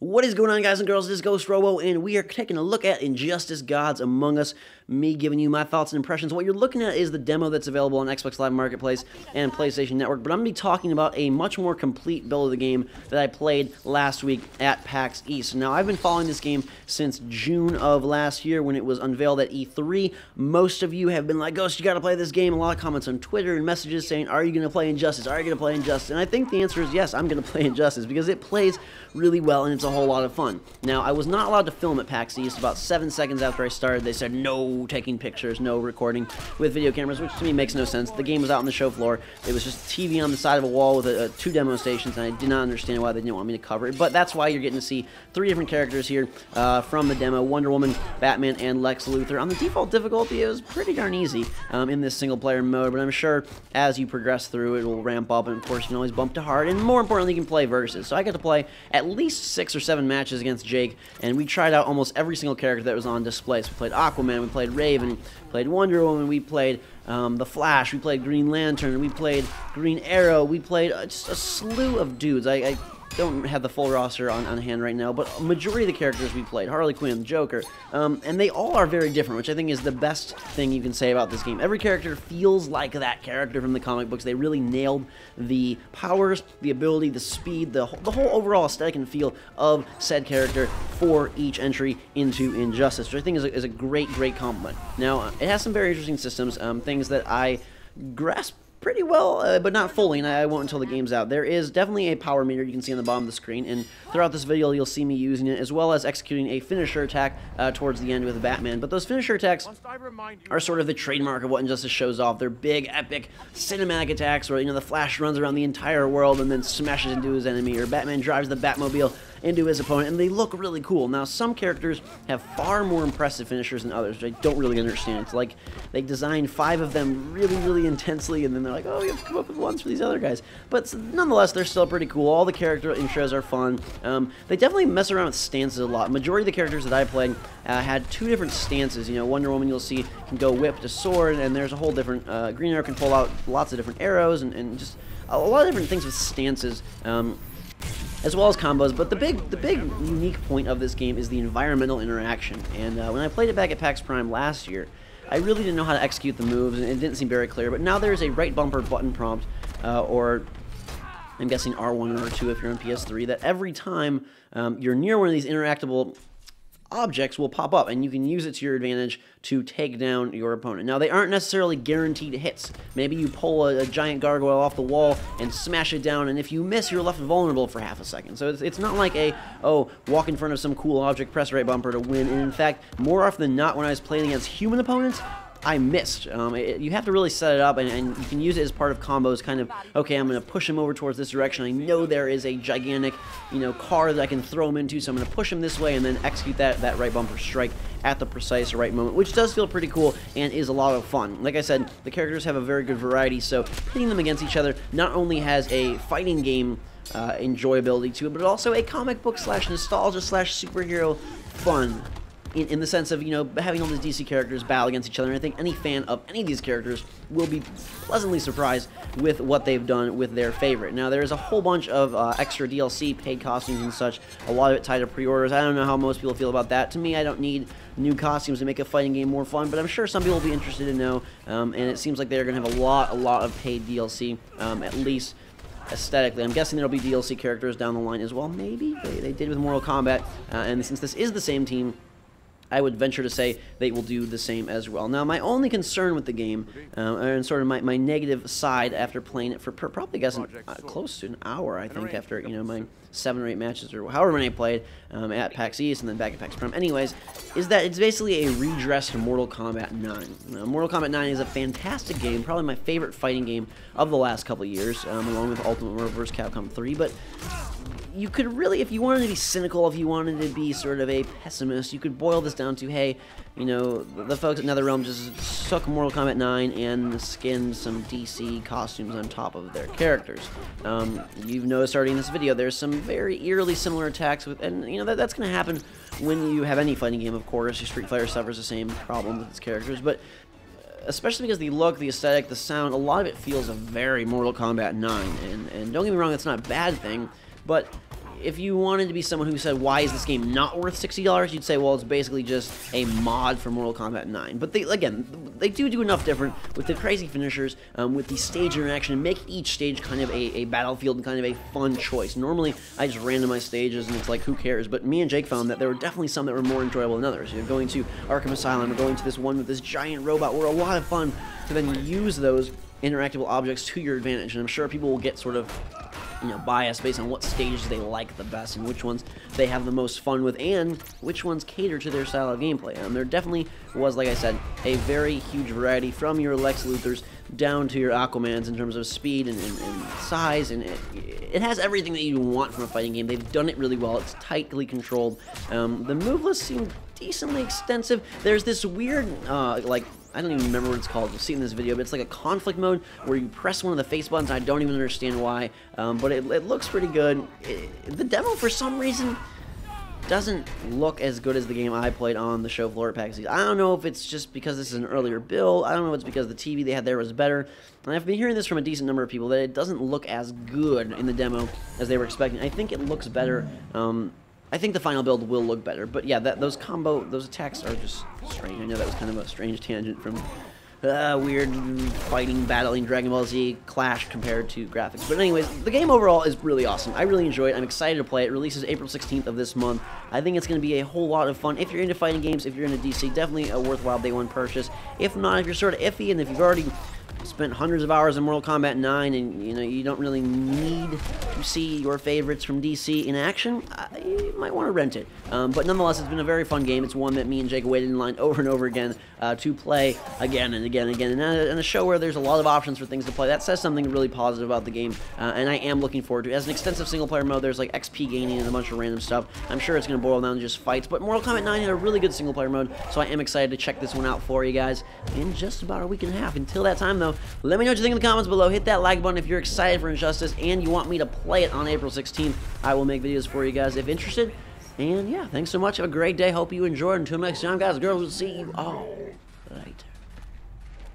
What is going on, guys and girls? This is Ghost Robo, and we are taking a look at Injustice Gods Among Us. Me giving you my thoughts and impressions. What you're looking at is the demo that's available on Xbox Live Marketplace and PlayStation Network, but I'm going to be talking about a much more complete build of the game that I played last week at PAX East. Now, I've been following this game since June of last year when it was unveiled at E3. Most of you have been like, Ghost, you got to play this game. A lot of comments on Twitter and messages saying, Are you going to play Injustice? Are you going to play Injustice? And I think the answer is yes, I'm going to play Injustice because it plays really well and it's a whole lot of fun. Now, I was not allowed to film at PAX East. About seven seconds after I started, they said no taking pictures, no recording with video cameras, which to me makes no sense. The game was out on the show floor. It was just TV on the side of a wall with a, a, two demo stations, and I did not understand why they didn't want me to cover it. But that's why you're getting to see three different characters here uh, from the demo, Wonder Woman, Batman, and Lex Luthor. On the default difficulty, it was pretty darn easy um, in this single-player mode, but I'm sure as you progress through, it will ramp up, and of course, you can always bump to hard, and more importantly, you can play versus. So I got to play at least six or seven matches against Jake, and we tried out almost every single character that was on display. So we played Aquaman, we played Raven, played Wonder Woman, we played um, The Flash, we played Green Lantern, we played Green Arrow, we played uh, just a slew of dudes. I, I don't have the full roster on, on hand right now, but a majority of the characters we played, Harley Quinn, Joker, um, and they all are very different, which I think is the best thing you can say about this game. Every character feels like that character from the comic books. They really nailed the powers, the ability, the speed, the, the whole overall aesthetic and feel of said character for each entry into Injustice, which I think is a, is a great, great compliment. Now, it has some very interesting systems, um, things that I grasp pretty well, uh, but not fully, and I won't until the game's out. There is definitely a power meter you can see on the bottom of the screen, and throughout this video you'll see me using it, as well as executing a finisher attack uh, towards the end with Batman. But those finisher attacks are sort of the trademark of what Injustice shows off. They're big, epic, cinematic attacks where, you know, the Flash runs around the entire world and then smashes into his enemy, or Batman drives the Batmobile into his opponent, and they look really cool. Now, some characters have far more impressive finishers than others, which I don't really understand. It's like they designed five of them really, really intensely, and then they're like, oh, we have to come up with ones for these other guys. But nonetheless, they're still pretty cool. All the character intros are fun. Um, they definitely mess around with stances a lot. Majority of the characters that I played uh, had two different stances. You know, Wonder Woman, you'll see, can go whip to sword, and there's a whole different, uh, Green Arrow can pull out lots of different arrows, and, and just a lot of different things with stances. Um, as well as combos. But the big, the big unique point of this game is the environmental interaction. And uh, when I played it back at PAX Prime last year, I really didn't know how to execute the moves, and it didn't seem very clear. But now there's a right bumper button prompt, uh, or I'm guessing R1 or R2 if you're on PS3, that every time um, you're near one of these interactable objects will pop up and you can use it to your advantage to take down your opponent. Now, they aren't necessarily guaranteed hits. Maybe you pull a, a, giant gargoyle off the wall and smash it down, and if you miss, you're left vulnerable for half a second. So it's, it's not like a, oh, walk in front of some cool object, press right bumper to win. And in fact, more often than not, when I was playing against human opponents, I missed. Um, it, you have to really set it up, and, and, you can use it as part of combos. Kind of, okay, I'm going to push him over towards this direction. I know there is a gigantic, you know, car that I can throw him into, so I'm going to push him this way, and then execute that that right bumper strike at the precise right moment, which does feel pretty cool and is a lot of fun. Like I said, the characters have a very good variety, so pitting them against each other not only has a fighting game uh, enjoyability to it, but also a comic book slash nostalgia slash superhero fun in, in, the sense of, you know, having all these DC characters battle against each other. And I think any fan of any of these characters will be pleasantly surprised with what they've done with their favorite. Now, there's a whole bunch of uh, extra DLC, paid costumes and such, a lot of it tied to pre-orders. I don't know how most people feel about that. To me, I don't need new costumes to make a fighting game more fun, but I'm sure some people will be interested to know, um, and it seems like they're going to have a lot, a lot of paid DLC, um, at least aesthetically. I'm guessing there'll be DLC characters down the line as well, maybe? They, they did with Mortal Kombat, uh, and since this is the same team, I would venture to say they will do the same as well. Now, my only concern with the game, uh, and sort of my, my negative side after playing it for probably, guess, an, uh, close to an hour, I think, after, you know, my seven or eight matches or however many I played um, at PAX East and then back at PAX Prime. Anyways, is that it's basically a redressed Mortal Kombat 9. Now, Mortal Kombat 9 is a fantastic game, probably my favorite fighting game of the last couple years, um, along with Ultimate Marvel vs. Capcom 3, but you could really, if you wanted to be cynical, if you wanted to be sort of a pessimist, you could boil this down to, hey, you know, the folks at NetherRealm just took Mortal Kombat 9 and skinned some DC costumes on top of their characters. Um, you've noticed already in this video, there's some very eerily similar attacks, with, and, you know, that, that's going to happen when you have any fighting game, of course. Street Fighter suffers the same problem with its characters, but especially because the look, the aesthetic, the sound, a lot of it feels a very Mortal Kombat 9. And, and don't get me wrong, that's not a bad thing, but if you wanted to be someone who said, why is this game not worth $60, you'd say, well, it's basically just a mod for Mortal Kombat 9. But they, again, they do do enough different with the crazy finishers, um, with the stage interaction, and make each stage kind of a, a battlefield and kind of a fun choice. Normally, I just randomize stages and it's like, who cares? But me and Jake found that there were definitely some that were more enjoyable than others. You know, going to Arkham Asylum or going to this one with this giant robot were a lot of fun to then use those interactable objects to your advantage. And I'm sure people will get sort of you know, bias based on what stages they like the best and which ones they have the most fun with and which ones cater to their style of gameplay. And there definitely was, like I said, a very huge variety from your Lex Luthors down to your Aquamans in terms of speed and, and, and size, and it, it, has everything that you want from a fighting game. They've done it really well. It's tightly controlled. Um, the move list seemed decently extensive. There's this weird, uh, like, I don't even remember what it's called. You'll see in this video, but it's like a conflict mode where you press one of the face buttons. I don't even understand why, um, but it, it, looks pretty good. It, the demo, for some reason, doesn't look as good as the game I played on the show floor at PAX. I don't know if it's just because this is an earlier build. I don't know if it's because the TV they had there was better. And I've been hearing this from a decent number of people that it doesn't look as good in the demo as they were expecting. I think it looks better. Um, I think the final build will look better. But yeah, that, those combo, those attacks are just strange. I know that was kind of a strange tangent from uh, weird fighting, battling Dragon Ball Z Clash compared to graphics. But anyways, the game overall is really awesome. I really enjoy it. I'm excited to play it. it releases April 16th of this month. I think it's going to be a whole lot of fun. If you're into fighting games, if you're into DC, definitely a worthwhile day one purchase. If not, if you're sort of iffy and if you've already spent hundreds of hours in Mortal Kombat 9 and you know you don't really need to see your favorites from DC in action, uh, you might want to rent it. Um, but nonetheless, it's been a very fun game. It's one that me and Jake waited in line over and over again uh, to play again and again and again. And a, and a, show where there's a lot of options for things to play, that says something really positive about the game. Uh, and I am looking forward to it. As an extensive single player mode, there's like XP gaining and a bunch of random stuff. I'm sure it's going to boil down to just fights. But Mortal Kombat 9 had a really good single player mode, so I am excited to check this one out for you guys in just about a week and a half. Until that time, though, let me know what you think in the comments below. Hit that like button if you're excited for Injustice and you want me to play it on April 16th. I will make videos for you guys if interested. And yeah, thanks so much. Have a great day. Hope you enjoyed. Until next time, guys, girls, we'll see you all later.